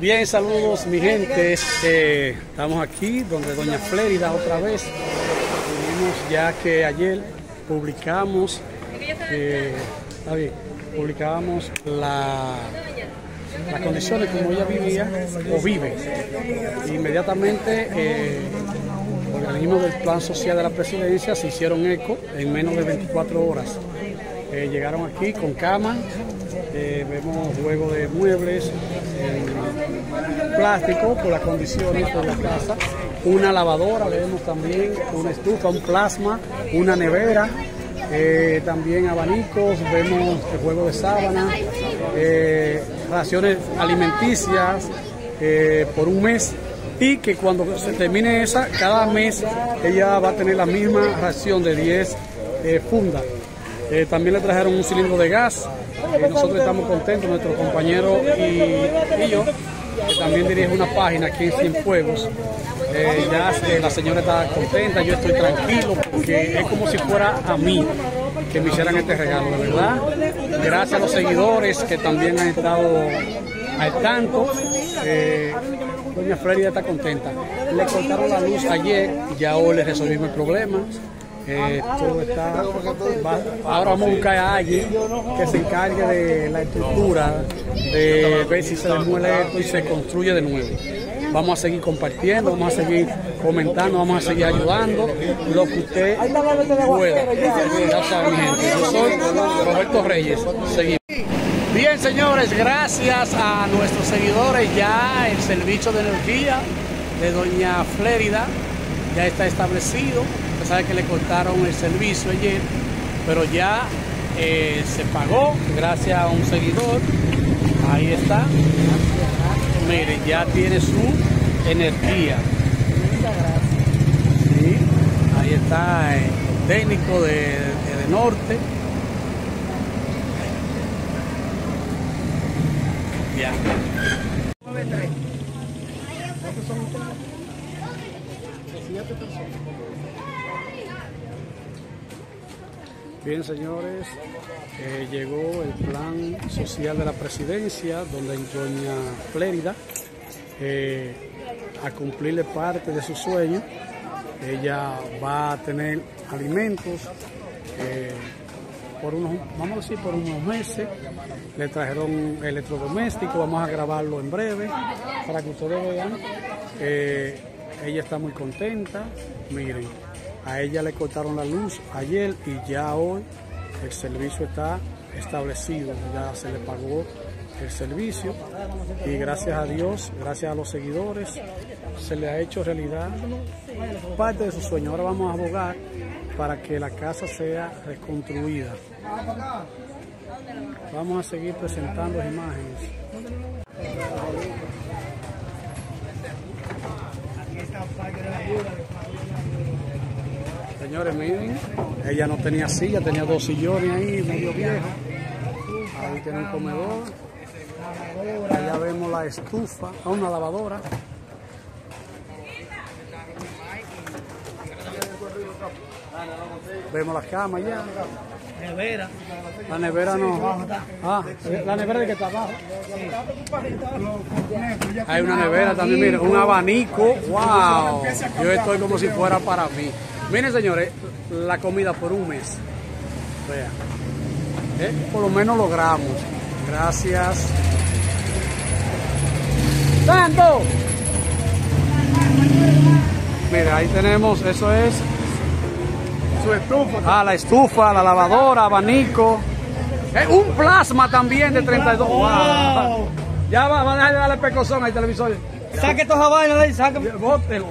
Bien, saludos mi gente. Eh, estamos aquí donde Doña Flérida otra vez. Vimos ya que ayer publicamos, eh, publicamos la, las condiciones como ella vivía o vive. Inmediatamente eh, organismos del plan social de la presidencia se hicieron eco en menos de 24 horas. Eh, llegaron aquí con cama, eh, vemos juego de muebles, plástico por las condiciones de la casa, una lavadora, vemos también una estufa, un plasma, una nevera, eh, también abanicos, vemos juego de sábana, eh, raciones alimenticias eh, por un mes y que cuando se termine esa, cada mes ella va a tener la misma ración de 10 fundas. También le trajeron un cilindro de gas. nosotros estamos contentos, nuestro compañero y, y yo, que también dirige una página aquí en Cienfuegos. Eh, ya eh, la señora está contenta, yo estoy tranquilo porque es como si fuera a mí que me hicieran este regalo, de verdad. Gracias a los seguidores que también han estado al tanto. Eh, doña Frérida está contenta. Le cortaron la luz ayer, ya hoy le resolvimos el problema. Eh, todo está, ahora vamos a buscar a alguien que se encargue de la estructura, de ver si se demuele esto y se construye de nuevo. Vamos a seguir compartiendo, vamos a seguir comentando, vamos a seguir ayudando lo que usted pueda. Yo soy Roberto Reyes. Seguimos. Bien, señores, gracias a nuestros seguidores, ya el servicio de energía de Doña Flérida ya está establecido sabe que le cortaron el servicio ayer, pero ya eh, se pagó gracias a un seguidor. Ahí está. Mire, ya tiene su energía. Sí, ahí está el técnico de, de norte. Ya. Bien, señores, eh, llegó el plan social de la presidencia, donde doña Flérida, eh, a cumplirle parte de su sueño, ella va a tener alimentos eh, por unos, vamos a decir, por unos meses. Le trajeron electrodoméstico, vamos a grabarlo en breve para que ustedes vean. ella está muy contenta, miren. A ella le cortaron la luz ayer y ya hoy el servicio está establecido, ya se le pagó el servicio y gracias a Dios, gracias a los seguidores, se le ha hecho realidad parte de su sueño. Ahora vamos a abogar para que la casa sea reconstruida. Vamos a seguir presentando imágenes. Señores, miren, ella no tenía silla, tenía dos sillones ahí, medio viejo. Ahí tiene un comedor. Allá vemos la estufa, una lavadora. Vemos la cama ya. Nevera. La nevera no. Ah, la nevera de que está abajo. Hay una nevera también, miren, un abanico. ¡Wow! Yo estoy como si fuera para mí. Miren, señores, la comida por un mes. Vean. ¿Eh? Por lo menos logramos. Gracias. ¡Santo! Mira, ahí tenemos, eso es su estufa. Ah, la estufa, la lavadora, abanico. Eh, un plasma también de 32. Wow. Ya va, va a dejar de darle pecozón al televisor. Saque toda esa vaina de ahí, saque. Bótelo.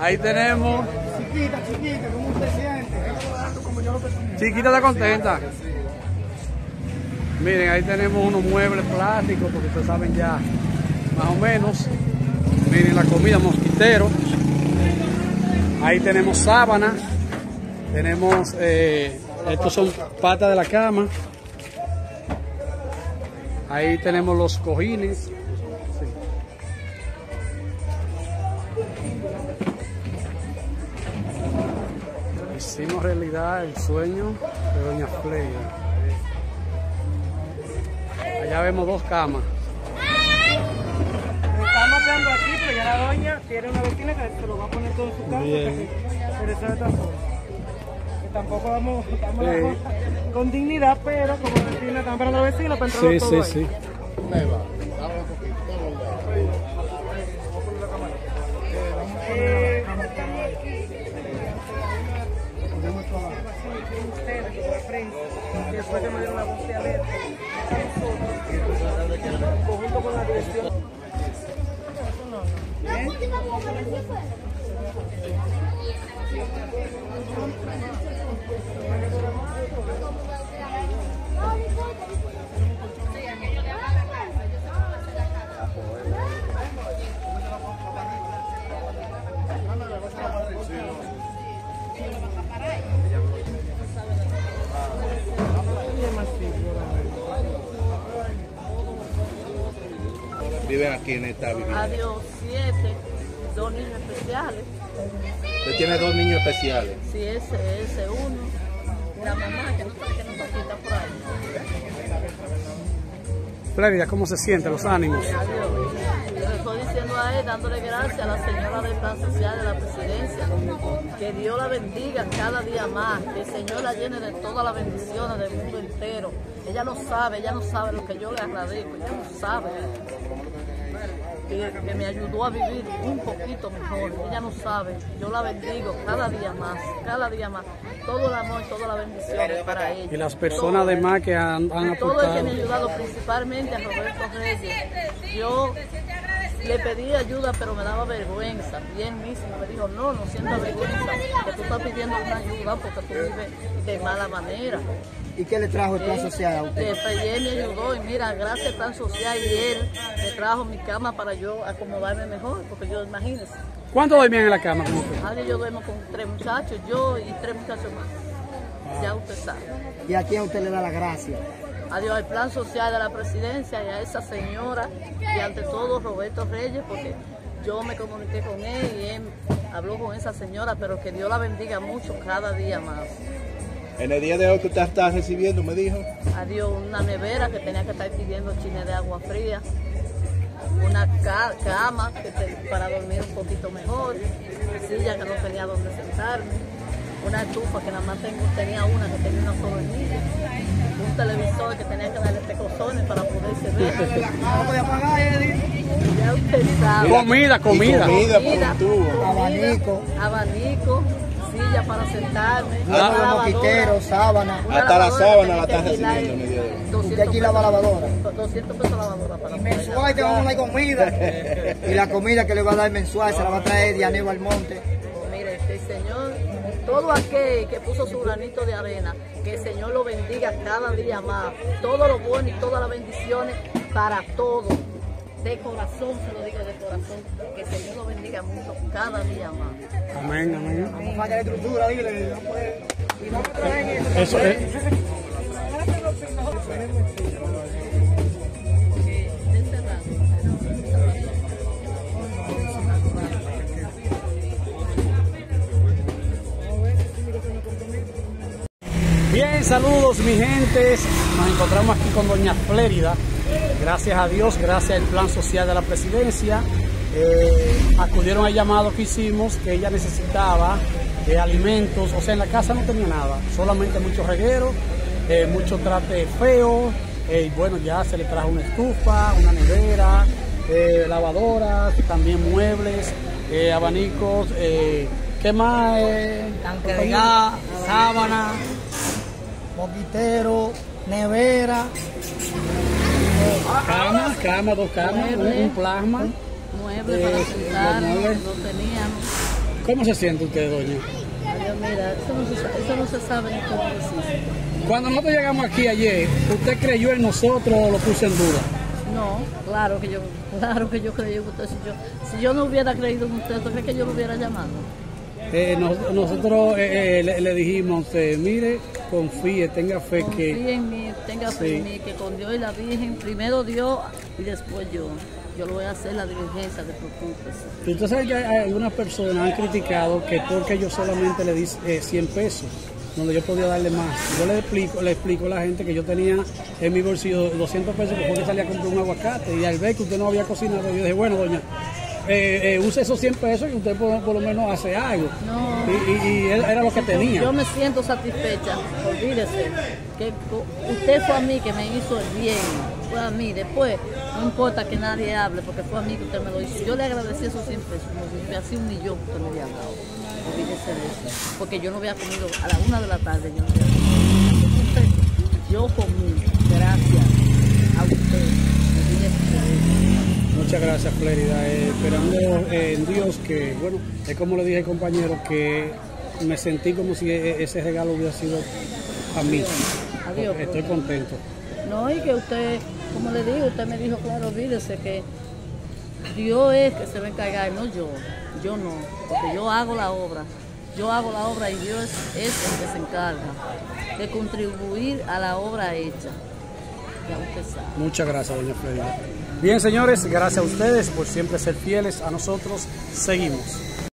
Ahí tenemos. Chiquita, chiquita, ¿cómo usted siente? Chiquita está contenta. Miren, ahí tenemos unos muebles plásticos, porque ustedes saben ya más o menos. Miren la comida, mosquitero. Ahí tenemos sábanas. Tenemos, eh, estos son patas de la cama. Ahí tenemos los cojines. Hicimos realidad el sueño de Doña Fleida. Allá vemos dos camas. Estamos dando aquí, pero ya la doña tiene una vecina que se lo va a poner todo en su casa. Pero eso es tampoco. Tampoco vamos, sí. la cosa con dignidad, pero como vecina, estamos esperando a la vecina para entrar sí, todo sí, ahí. sí. Me va. Después que me dieron la voz de alerta, en conjunto con la dirección. Viven aquí en esta vivienda. Adiós, siete, dos niños especiales. Usted tiene dos niños especiales. Si ese, ese uno, la mamá que no está, que no está aquí, está por ahí. Flérida, ¿cómo se siente los ánimos? Adiós. Le estoy diciendo a él, dándole gracias a la señora del plan social de la presidencia, que Dios la bendiga cada día más, que el Señor la llene de todas las bendiciones del mundo entero. Ella no sabe, ella no sabe lo que yo le agradezco, ella no sabe. Que, que me ayudó a vivir un poquito mejor, ella no sabe. Yo la bendigo cada día más, cada día más. Todo el amor, toda la bendición para ella. Y las personas además que han, han y todo el que me aportado. ha ayudado, principalmente a Roberto Reyes. Yo le pedí ayuda, pero me daba vergüenza. Y él mismo me dijo, no, no sientas vergüenza, que tú estás pidiendo una ayuda porque tú vives de mala manera. ¿Y qué le trajo el plan social a usted? Que Reyes me ayudó y mira, gracias al plan social y él me trajo mi cama para yo acomodarme mejor, porque yo, imagínese, ¿Cuánto dormían en la cama? ahora yo duermo con tres muchachos, yo y tres muchachos más. Ya usted sabe. ¿Y a quién usted le da la gracia? Adiós al plan social de la presidencia y a esa señora y ante todo Roberto Reyes porque yo me comuniqué con él y él habló con esa señora, pero que Dios la bendiga mucho cada día más. En el día de hoy que usted está recibiendo, me dijo. Adiós una nevera que tenía que estar pidiendo chines de agua fría, una ca- cama que te- para dormir un poquito mejor, silla que no tenía donde sentarme, una estufa que nada más tengo- tenía una que tenía una sola hornilla, un televisor que tenía que darle tecozones para poderse ver. No podía pagar, Eddie. Ya usted sabe. Comida, comida. Y comida por un tubo. Abanico. abanico, silla para sentarme, Agua de lavadora, moquitero, sábana. una Hasta la sábana la estás recibiendo en el día de hoy. 200 Usted alquilaba pesos- lavadora. 200 pesos lavadora para poder Mensual te vamos a dar comida. Y la comida que le va a dar mensual se la va a traer Dianeo Almonte. Mire, el Señor, todo aquel que puso su granito de arena, que el Señor lo bendiga cada día más. Todo lo bueno y todas las bendiciones para todos. De corazón, se lo digo de corazón, que el Señor lo bendiga mucho cada día más. Amén, amén. No falla la estructura, dile. Y vamos a traer eso. Eso es. Bien, saludos mi gente. Nos encontramos aquí con Doña Flérida. Gracias a Dios, gracias al plan social de la presidencia. eh, acudieron al llamado que hicimos, que ella necesitaba alimentos. O sea, en la casa no tenía nada, solamente mucho reguero, eh, mucho trate feo. eh, bueno, ya se le trajo una estufa, una nevera, eh, lavadoras, también muebles, abanicos. ¿Qué más? Tanque de gas, sábana, moquitero, nevera. Cama, cama, dos camas, un, un plasma. Muebles Eh, para muebles. lo teníamos. ¿Cómo se siente usted, doña? Mira, eso no, se, sa- eso no se sabe ni cómo decirse. Cuando nosotros llegamos aquí ayer, ¿usted creyó en nosotros o lo puso en duda? No, claro que yo, claro que yo creí en usted. Si yo, si yo no hubiera creído en usted, ¿tú crees que yo lo hubiera llamado? Eh, nos- nosotros eh, eh, le, le dijimos a usted, mire, confíe, tenga fe que... Confíe en mí, tenga fe Sí. en mí, que con Dios y la Virgen, primero Dios y después yo. Yo lo voy a hacer la diligencia, de sabe que hay algunas personas han criticado que porque yo solamente le di eh, 100 pesos, donde yo podía darle más. Yo le explico, le explico a la gente que yo tenía en mi bolsillo 200 pesos que fue que salía a comprar un aguacate y al ver que usted no había cocinado, yo dije, bueno, doña, eh, eh, use esos 100 pesos y usted por, por lo menos hace algo. No. Y, y- era lo que tenía. Yo me siento satisfecha, olvídese, que usted fue a mí que me hizo el bien, fue a mí, después no importa que nadie hable, porque fue a mí que usted me lo hizo. Yo le agradecí esos 100 pesos, como si hacía un millón que usted me había dado, olvídese de eso, porque yo no había comido, a la una de la tarde yo no había comido. Entonces, yo comí, gracias a usted, olvídese de eso. Muchas gracias, Flérida. Eh, esperando en Dios que, bueno, es como le dije al compañero, que me sentí como si e- ese regalo hubiera sido a mí. Adiós, Estoy contento. No, y que usted, como le digo, usted me dijo, claro, olvídese que Dios es que se va a encargar, no yo, yo no, porque yo hago la obra, yo hago la obra y Dios es el que se encarga de contribuir a la obra hecha. Ya usted sabe. Muchas gracias, doña Flérida. Bien, señores, gracias a ustedes por siempre ser fieles a nosotros. Seguimos.